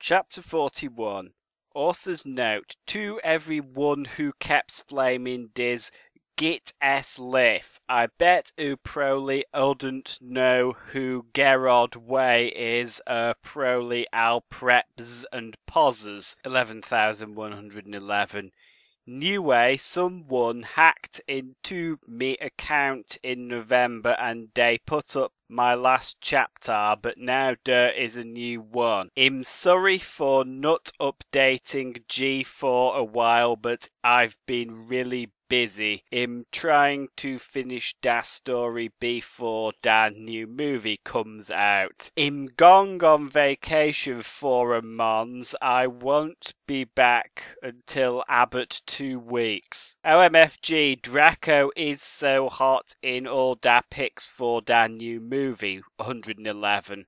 Chapter 41 Author's Note To every one who keeps flaming diz Git es liff. I bet oo proly udn't know who Gerard Way is, er proly al preps and posers. 11111 New way someone hacked into me account in November and they put up my last chapter but now there is a new one. I'm sorry for not updating G for a while but I've been really busy. I'm trying to finish that story before that new movie comes out. I'm gone on vacation for a month. I won't be back until about two weeks. OMFG Draco is so hot in all da pics for that new movie 111.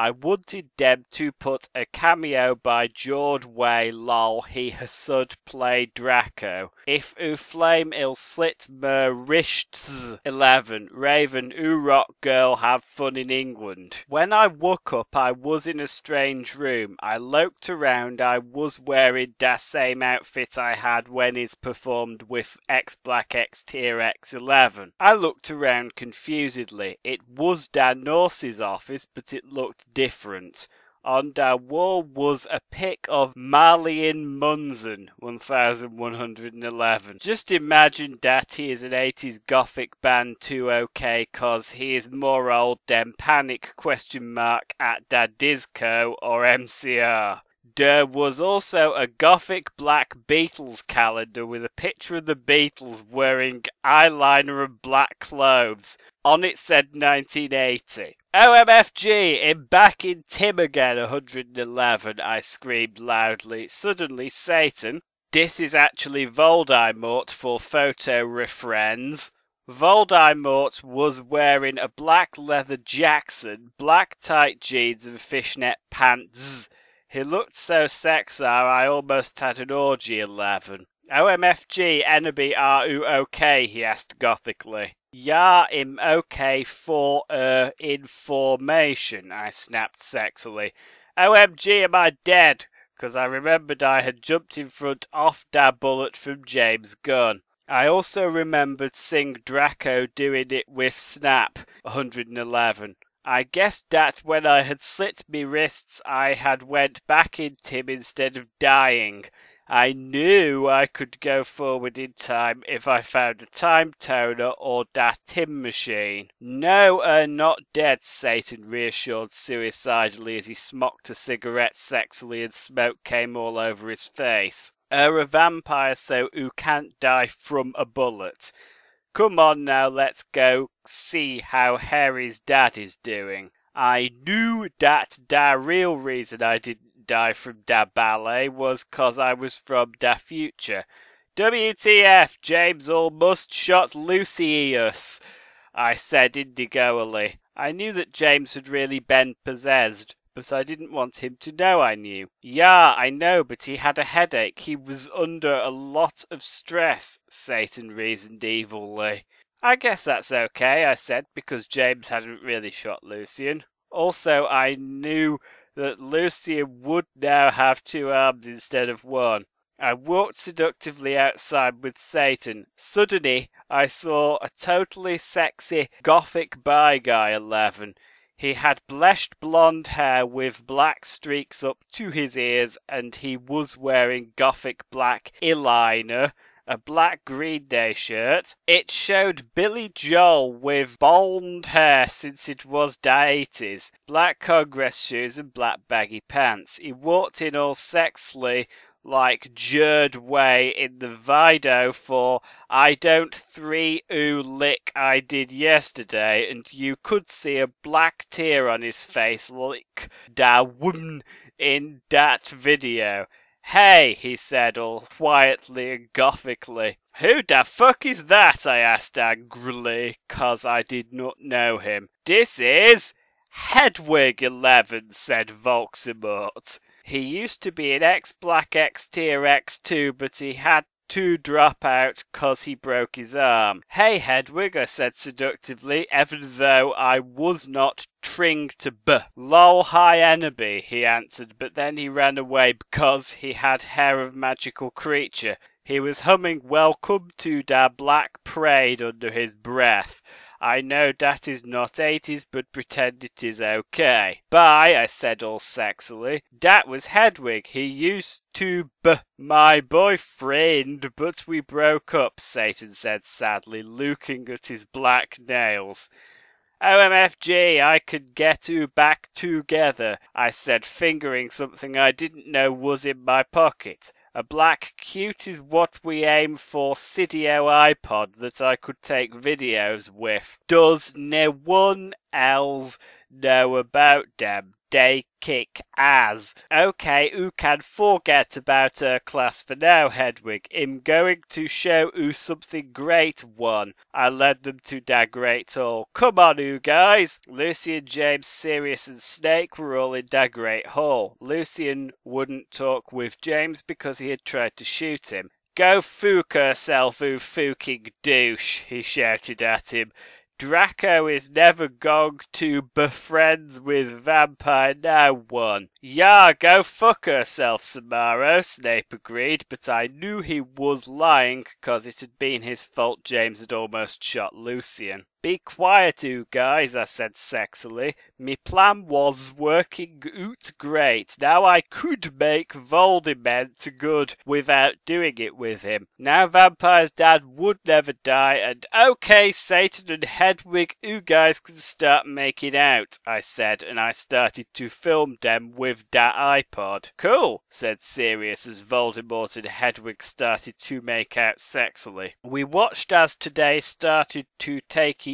I wanted them to put a cameo by George Way lol he hasud play Draco. If u flame il slit mer rischts 11 Raven u rock girl have fun in England. When I woke up I was in a strange room. I looked around I was wearing da same outfit I had when is performed with X Black X Tier X 11. I looked around confusedly. It was da nurse's office but it looked different. On the uh, wall was a pic of Marlian Munson, 1111. Just imagine that he is an 80s gothic band too okay cause he is more old than Panic question mark at the Disco or MCR. There was also a gothic black Beatles calendar with a picture of the Beatles wearing eyeliner and black clothes. On it said 1980. OMFG, I'm back in Tim again, 111, I screamed loudly. Suddenly, Satan, this is actually Voldemort for photo reference. Voldemort was wearing a black leather Jackson, black tight jeans, and fishnet pants. He looked so sexy I almost had an orgy 11. OMFG, enemy are you okay? he asked gothically. Yeah, I'm okay for, uh, information, I snapped sexily. OMG, am I dead? Because I remembered I had jumped in front off that bullet from James Gunn. I also remembered seeing Draco doing it with Snap 111. I guessed that when I had slit me wrists I had went back in Tim instead of dying. I knew I could go forward in time if I found a time toner or that Tim machine. No, er not dead, Satan reassured suicidally as he smoked a cigarette sexily and smoke came all over his face. Er a vampire so oo can't die from a bullet. Come on now, let's go see how Harry's dad is doing. I knew that the real reason I didn't die from da ballet was cause I was from da future. WTF, James almost shot Lucius, I said indigoily. I knew that James had really been possessed, but I didn't want him to know I knew. Yeah, I know, but he had a headache. He was under a lot of stress, Satan reasoned evilly. I guess that's okay, I said, because James hadn't really shot Lucian. Also, I knew that Lucian would now have two arms instead of one. I walked seductively outside with Satan. Suddenly, I saw a totally sexy gothic bi guy 11. He had bleached blonde hair with black streaks up to his ears, and he was wearing gothic black eyeliner, a black Green Day shirt. It showed Billy Joel with blonde hair since it was the 80s, black Congress shoes, and black baggy pants. He walked in all sexily like Jerd Way in the video for I Don't Three Oo Lick I Did Yesterday, and you could see a black tear on his face like da woman in that video. Hey, he said all quietly and gothically. Who the fuck is that? I asked angrily, cause I did not know him. This is Hedwig 11, said Volksimort. He used to be an X Black X Tier X2, but he had to drop out because he broke his arm. Hey, Hedwig, I said seductively, even though I was not tring to b. Lol, hi enemy, he answered, but then he ran away because he had hair of magical creature. He was humming Welcome to da Black Parade under his breath. I know that is not 80s, but pretend it is okay. Bye, I said all sexily. That was Hedwig. He used to be my boyfriend, but we broke up, Satan said sadly, looking at his black nails. OMFG, I could get you back together, I said, fingering something I didn't know was in my pocket. A black cute is what we aim for Cydio iPod that I could take videos with. Does no one else know about them? They kick ass. Okay, who can forget about her class for now, Hedwig? I'm going to show you something great one. I led them to that great hall. Come on, you guys. Lucy and James, Sirius, and Snake were all in that great hall. Lucian wouldn't talk with James because he had tried to shoot him. Go fook herself, you fooking douche, he shouted at him. Draco is never going to be friends with Vampire now one. Yeah, go fuck herself, Samaro, Snape agreed, but I knew he was lying because it had been his fault James had almost shot Lucian. Be quiet, you guys, I said sexily. Me plan was working out great. Now I could make Voldemort good without doing it with him. Now Vampire's dad would never die, and okay, Satan and Hedwig, you guys can start making out, I said, and I started to film them with that iPod. Cool, said Sirius as Voldemort and Hedwig started to make out sexily. We watched as today started to take